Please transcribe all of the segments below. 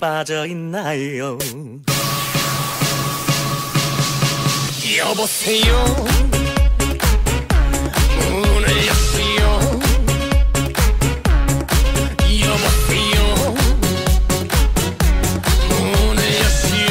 빠져 있나요? 여보세요? 문을 여시오. 여보세요? 문을 여세요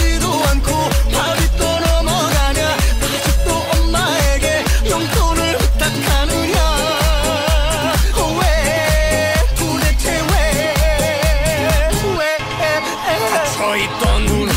hajtanul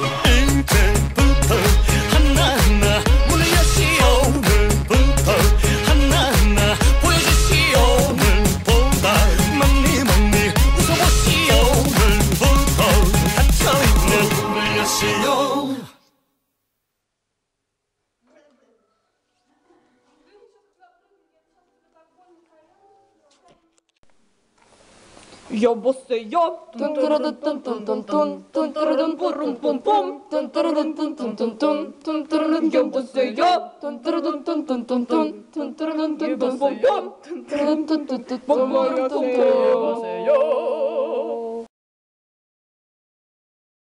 여 여보세요? 뚠뚜르든뚠뚠뚠뚠 뚠뚜르든 뿜뿜뿜 뚠뚜르든뚠뚠뚠뚠 뚠뚜르든 여보세요? 뚠뚜르든뚠뚠뚠뚠 뚠뚜르든 뚠뚠뚠뚠 뚠뚜르든 뚠뚠뚠뚠 여보세요.